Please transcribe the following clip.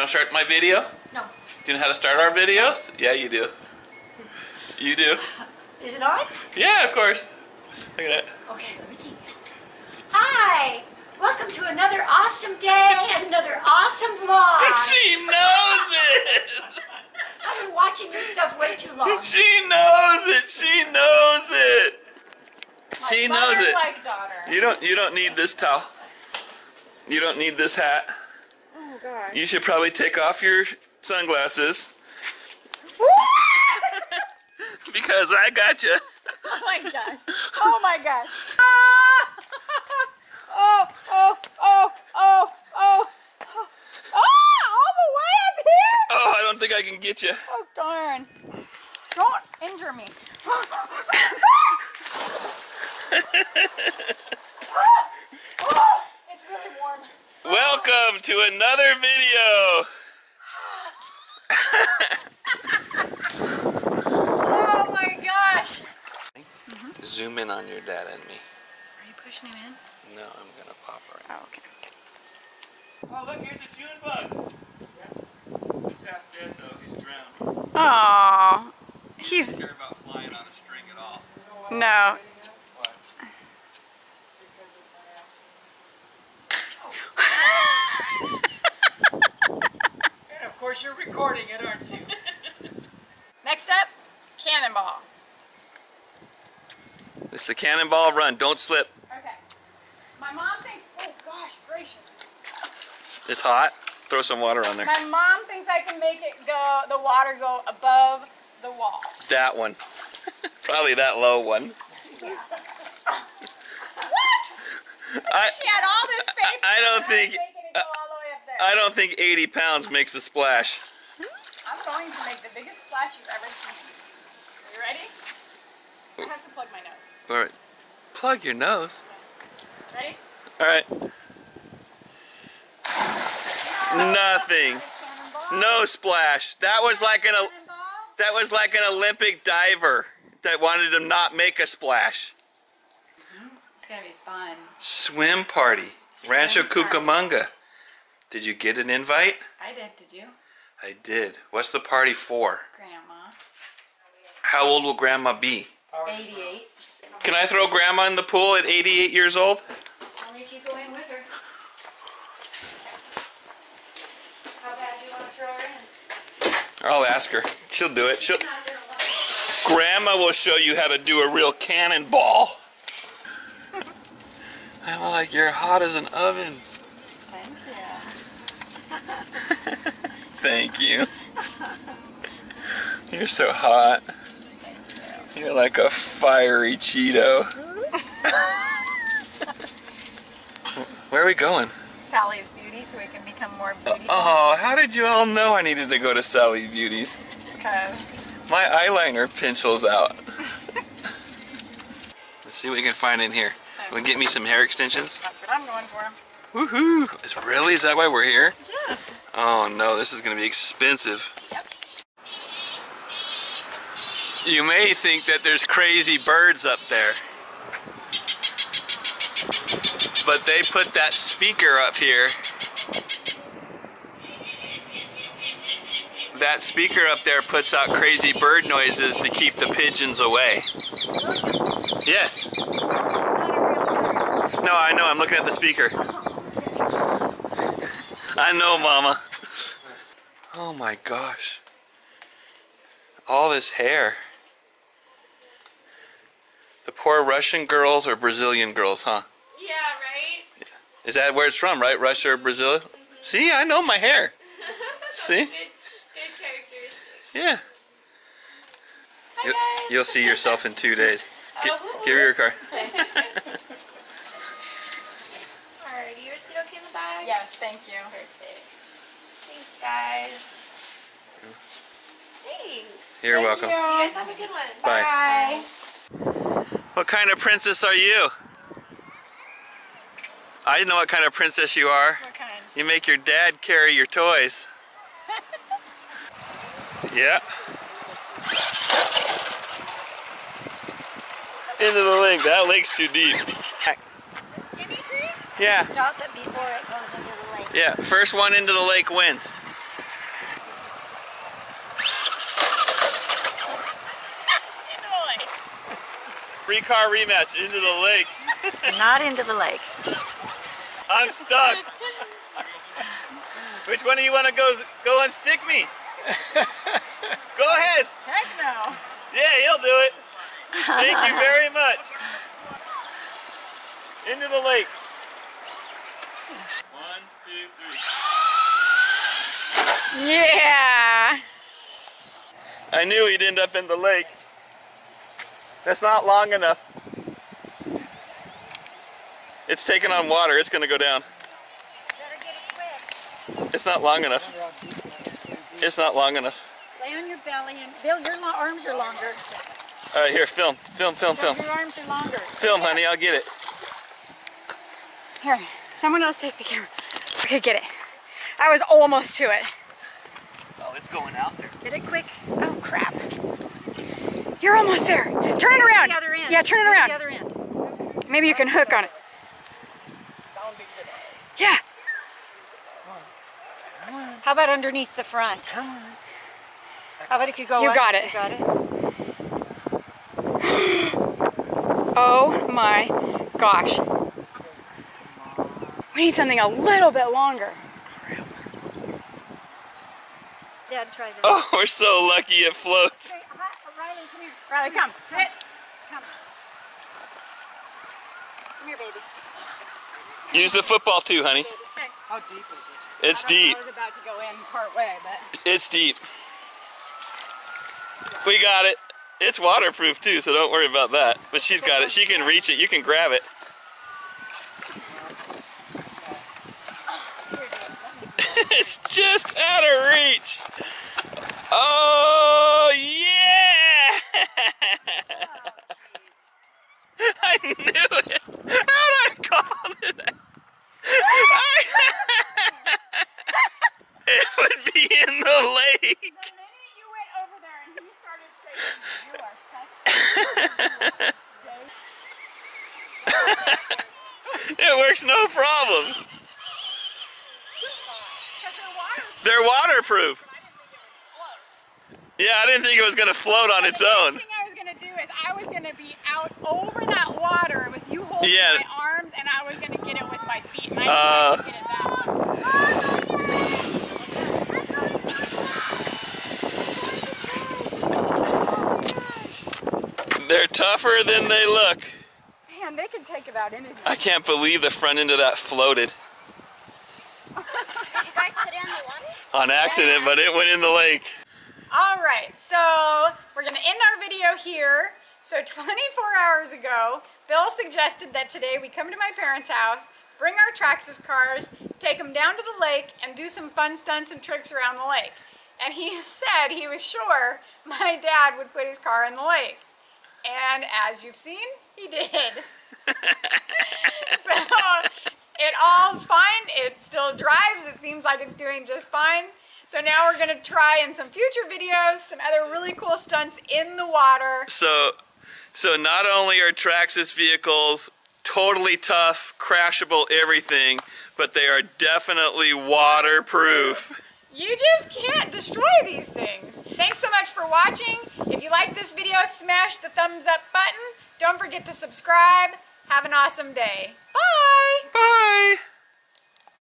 want to start my video? No. Do you know how to start our videos? Yeah, you do. You do. Is it on? Yeah, of course. Look at that. Okay, let me think. Hi! Welcome to another awesome day and another awesome vlog. She knows it. I've been watching your stuff way too long. She knows it. She knows it. She knows it. Like daughter. You don't. You don't need this towel. You don't need this hat. Oh gosh. You should probably take off your sunglasses because I got you. Oh my gosh. Oh my gosh. Ah! Oh, oh, oh, oh, oh. Oh, all the way up here? Oh, I don't think I can get you. Oh darn. Don't injure me. it's really warm. Welcome to another video. Oh my gosh! Zoom in on your dad and me. Are you pushing him in? No, I'm gonna pop her. Oh, okay. Oh, look, here's the June bug. He's half dead though. He's drowned. Oh, he's Care about flying on a string at all? no. What? And of course, you're recording it, aren't you? Next up, cannonball. It's the cannonball run. Don't slip. Okay. My mom thinks. Oh gosh, gracious. It's hot. Throw some water on there. My mom thinks I can make it go. The water go above the wall. That one. Probably that low one. What? I She had all this faith. I don't in her think- I don't think 80 pounds makes a splash. Hmm? I'm going to make the biggest splash you've ever seen. Are you ready? I have to plug my nose. All right. Plug your nose. Ready? All right. Nothing. No splash. That was like an Cannonball. that was like an Olympic diver that wanted to not make a splash. It's gonna be fun. Swim party. Rancho Swim party. Cucamonga. Did you get an invite? I did. Did you? I did. What's the party for? Grandma. How old will grandma be? 88. Can I throw grandma in the pool at 88 years old? Only if you go in with her. How bad do you want to throw her in? I'll ask her. She'll do it. She'll Not gonna let her. Grandma will show you how to do a real cannonball. I'm like, you're hot as an oven. Thank you. You. You're so hot. You're like a fiery Cheeto. Where are we going? Sally's Beauty, so we can become more uh, beautiful. Oh, how did you all know I needed to go to Sally Beauty's? Because My eyeliner pencils out. Let's see what we can find in here. Will get me some hair extensions? that's what I'm going for. Woohoo! Is really? Is that why we're here? Yes. Oh no, this is gonna be expensive. Yep. You may think that there's crazy birds up there. But they put that speaker up here. That speaker up there puts out crazy bird noises to keep the pigeons away. Yes. No, I know, I'm looking at the speaker. I know, Mama. Oh my gosh. All this hair. The poor Russian girls or Brazilian girls, huh? Yeah, right? Is that where it's from, right? Russia or Brazil? See, I know my hair. See? Good, good characters. Yeah. Hi, You, guys. you'll see yourself in two days. Gi- Oh. give me your car. Alright, you sit okay in the bag? Yes, thank you. Perfect. Thanks, guys. Thanks. You're Thank welcome. you. You guys have a good one. Bye. What kind of princess are you? I know what kind of princess you are. What kind? You make your dad carry your toys. yeah. Into the lake. That lake's too deep. Yeah. Stop it before it goes into the lake. Yeah, first one into the lake wins. Free car rematch into the lake. Not into the lake. I'm stuck. Which one of you want to go go unstick me? go ahead. Heck no. Yeah, he'll do it. Thank you very much. Into the lake. One, two, three. Yeah. I knew he'd end up in the lake. That's not long enough. It's taking on water. It's going to go down. Better get it quick. It's not long enough. It's not long enough. Lay on your belly and Bill, your arms are longer. All right, here, film, film, film, Bill, film. your arms are longer. Film, honey, I'll get it. Here, someone else take the camera. Okay, get it. I was almost to it. Oh, it's going out there. Get it quick. Oh crap. You're almost there. Turn it around. The other end. Yeah, turn it around. The other end. Maybe you can hook on it. Yeah. How about underneath the front? How about if you go You up? got it. You got it. Oh my gosh. We need something a little bit longer. Dad, try this. Oh, we're so lucky it floats. Hey, hi- Riley, come here. Riley, come. Sit. Come. Come here, baby. Use the football too, honey. How deep is it? It's deep. I was about to go in part way, but It's deep. We got it. It's waterproof too, so don't worry about that. But she's got it. She can reach it. You can grab it. it's just out of reach. Oh yeah! I knew it. How'd I call it? it would be in the lake. the minute you went over there and he started shaking, you are such It works no problem. They're waterproof. Yeah, I didn't think it was gonna float on its own. next thing I was gonna do is I was gonna be out over that water with you holding Yeah. my arms, and I was gonna get it with my feet. I Uh. didn't get it that way. They're tougher than they look. Man, they can take about anything. I can't believe the front end of that floated Did you guys put it in the water? On accident, but it went in the lake. All right, so we're gonna end our video here. So 24 hours ago, Bill suggested that today we come to my parents' house, bring our Traxxas cars, take them down to the lake, and do some fun stunts and tricks around the lake. And he said he was sure my dad would put his car in the lake. And as you've seen, he did. so it all's fine. Still drives. It seems like it's doing just fine. So now we're gonna try in some future videos some other really cool stunts in the water. So, so not only are Traxxas vehicles totally tough, crashable, everything, but they are definitely waterproof. You just can't destroy these things. Thanks so much for watching. If you like this video, smash the thumbs up button. Don't forget to subscribe. Have an awesome day. Bye. Bye.